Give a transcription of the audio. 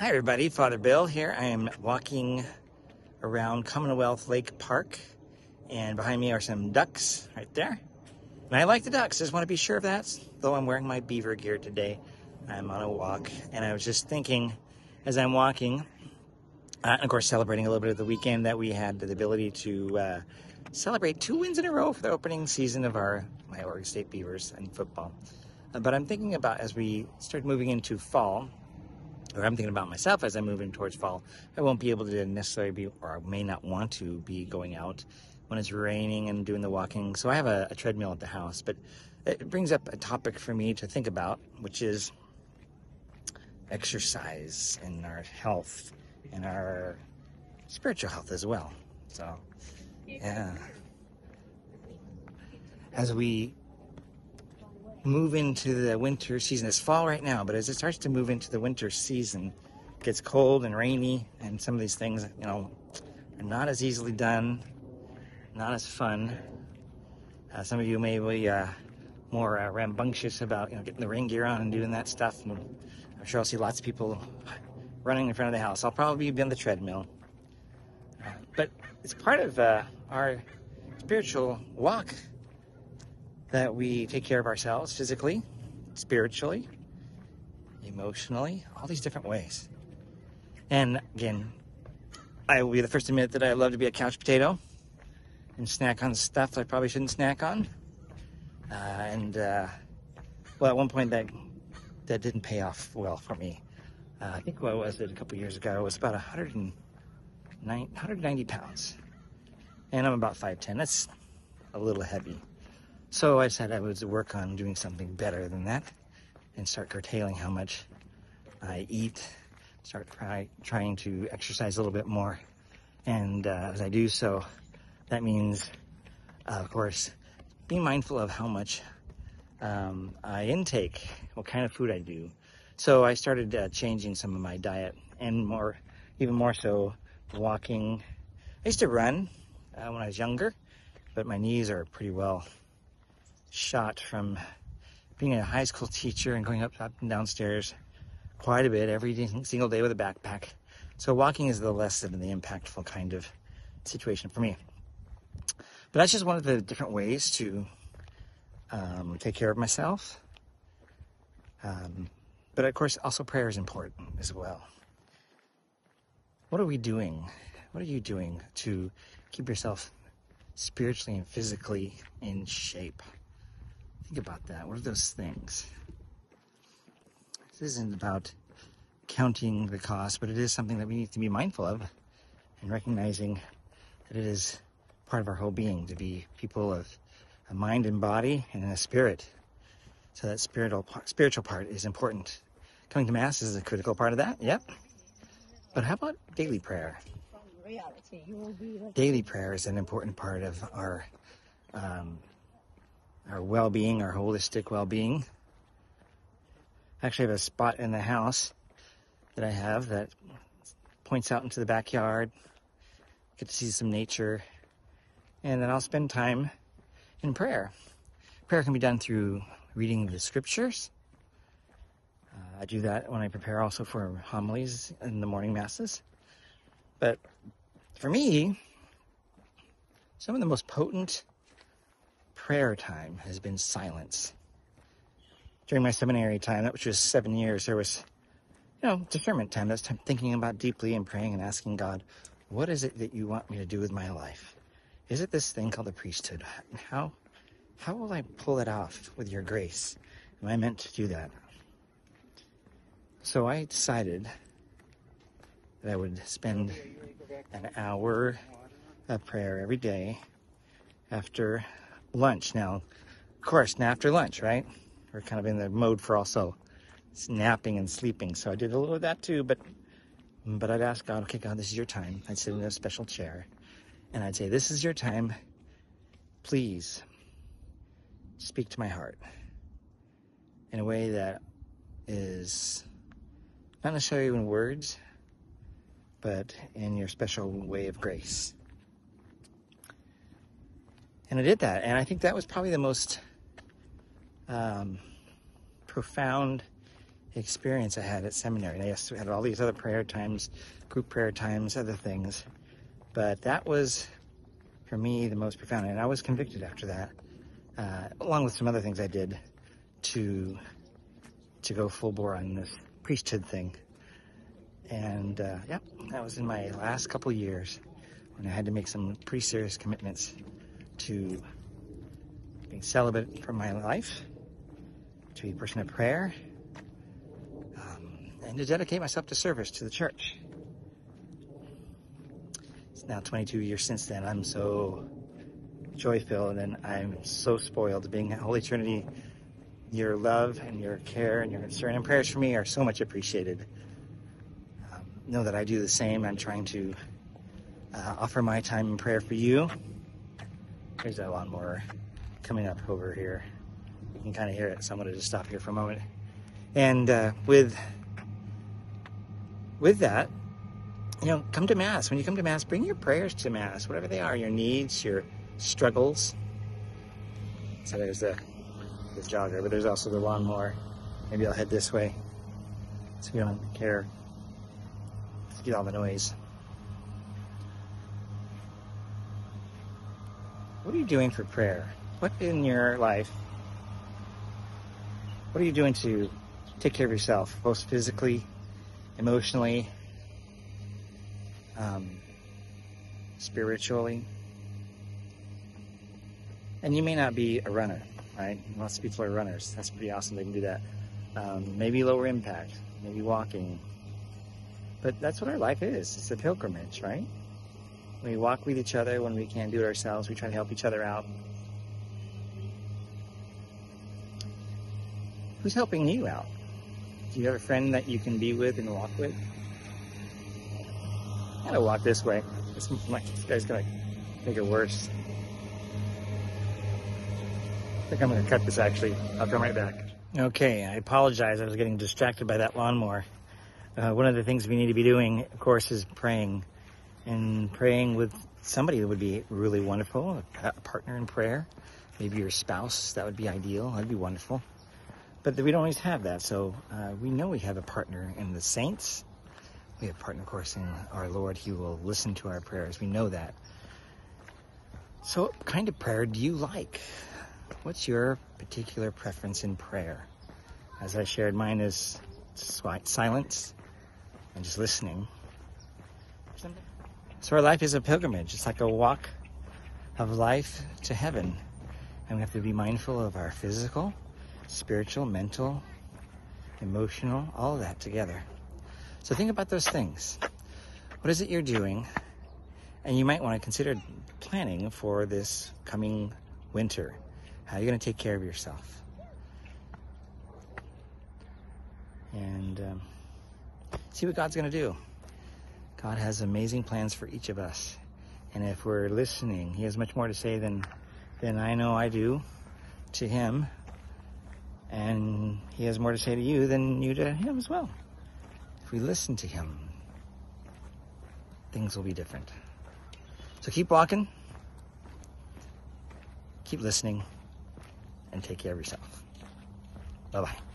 Hi, everybody. Father Bill here. I am walking around Commonwealth Lake Park, and behind me are some ducks right there. And I like the ducks. Just want to be sure of that. Though I'm wearing my beaver gear today, I'm on a walk, and I was just thinking as I'm walking, uh, of course, celebrating a little bit of the weekend that we had the ability to uh, celebrate two wins in a row for the opening season of our my Oregon State Beavers in football. Uh, but I'm thinking about as we start moving into fall, or I'm thinking about myself as I move in towards fall, I won't be able to necessarily be, or I may not want to be going out when it's raining and doing the walking. So I have a, a treadmill at the house, but it brings up a topic for me to think about, which is exercise and our health and our spiritual health as well. So, yeah. As we move into the winter season. It's fall right now, but as it starts to move into the winter season, it gets cold and rainy, and some of these things, you know, are not as easily done, not as fun. Uh, some of you may be uh, more uh, rambunctious about, you know, getting the rain gear on and doing that stuff. And I'm sure I'll see lots of people running in front of the house. I'll probably be on the treadmill. But it's part of uh, our spiritual walk that we take care of ourselves physically, spiritually, emotionally, all these different ways. And again, I will be the first to admit that I love to be a couch potato and snack on stuff I probably shouldn't snack on. Uh, and uh, well, at one point that that didn't pay off well for me. Uh, I think what was it a couple years ago? It was about 109, 190 pounds, and I'm about 5'10. That's a little heavy. So I said I would work on doing something better than that and start curtailing how much I eat, start try, trying to exercise a little bit more. And uh, as I do so, that means, uh, of course, being mindful of how much um, I intake, what kind of food I do. So I started uh, changing some of my diet and more, even more so, walking. I used to run uh, when I was younger, but my knees are pretty well shot from being a high school teacher and going up, up and downstairs quite a bit every single day with a backpack. So walking is the less than the impactful kind of situation for me. But that's just one of the different ways to um, take care of myself. Um, but of course, also prayer is important as well. What are we doing? What are you doing to keep yourself spiritually and physically in shape? Think about that. What are those things? This isn't about counting the cost, but it is something that we need to be mindful of and recognizing that it is part of our whole being to be people of a mind and body and a spirit. So that spiritual spiritual part is important. Coming to mass is a critical part of that. Yep. But how about daily prayer? Daily prayer is an important part of our um, our well-being, our holistic well-being. I actually have a spot in the house that I have that points out into the backyard. Get to see some nature, and then I'll spend time in prayer. Prayer can be done through reading the scriptures. Uh, I do that when I prepare also for homilies in the morning masses. But for me, some of the most potent prayer time has been silence. During my seminary time, which was seven years, there was, you know, discernment time. That's time thinking about deeply and praying and asking God, what is it that you want me to do with my life? Is it this thing called the priesthood? How, how will I pull it off with your grace? Am I meant to do that? So I decided that I would spend an hour of prayer every day after lunch now. Of course, after lunch, right? We're kind of in the mode for also napping and sleeping. So I did a little of that too, but but I'd ask God, okay, God, this is your time. I'd sit in a special chair and I'd say, This is your time. Please speak to my heart in a way that is not necessarily in words, but in your special way of grace. And I did that. And I think that was probably the most um, profound experience I had at seminary. And I guess we had all these other prayer times, group prayer times, other things. But that was, for me, the most profound. And I was convicted after that, uh, along with some other things I did to to go full bore on this priesthood thing. And uh, yeah, that was in my last couple years when I had to make some pretty serious commitments to being celibate from my life, to be a person of prayer, um, and to dedicate myself to service to the church. It's now 22 years since then. I'm so joy filled and I'm so spoiled being at Holy Trinity. Your love and your care and your concern and prayers for me are so much appreciated. Um, know that I do the same. I'm trying to uh, offer my time in prayer for you. There's a lawnmower coming up over here. You can kind of hear it, so I'm to just stop here for a moment. And uh, with with that, you know, come to Mass. When you come to Mass, bring your prayers to Mass, whatever they are, your needs, your struggles. So there's the, the jogger, but there's also the lawnmower. Maybe I'll head this way so you don't care. Get all the noise. What are you doing for prayer? What in your life? What are you doing to take care of yourself, both physically, emotionally, um, spiritually? And you may not be a runner, right? Lots of people are runners. That's pretty awesome. They can do that. Um, maybe lower impact, maybe walking. But that's what our life is. It's a pilgrimage, right? We walk with each other when we can't do it ourselves. We try to help each other out. Who's helping you out? Do you have a friend that you can be with and walk with? I'm gonna walk this way. This, this guy's gonna make it worse. I think I'm gonna cut this actually. I'll come right back. Okay, I apologize. I was getting distracted by that lawnmower. Uh, one of the things we need to be doing, of course, is praying and praying with somebody that would be really wonderful, a partner in prayer, maybe your spouse, that would be ideal, that'd be wonderful. But we don't always have that, so uh, we know we have a partner in the saints. We have a partner, of course, in our Lord. He will listen to our prayers. We know that. So, what kind of prayer do you like? What's your particular preference in prayer? As I shared, mine is silence and just listening. So our life is a pilgrimage. It's like a walk of life to heaven. And we have to be mindful of our physical, spiritual, mental, emotional, all of that together. So think about those things. What is it you're doing? And you might want to consider planning for this coming winter. How are you going to take care of yourself? And um, see what God's going to do. God has amazing plans for each of us. And if we're listening, He has much more to say than, than I know I do to Him. And He has more to say to you than you to Him as well. If we listen to Him, things will be different. So keep walking, keep listening, and take care of yourself. Bye bye.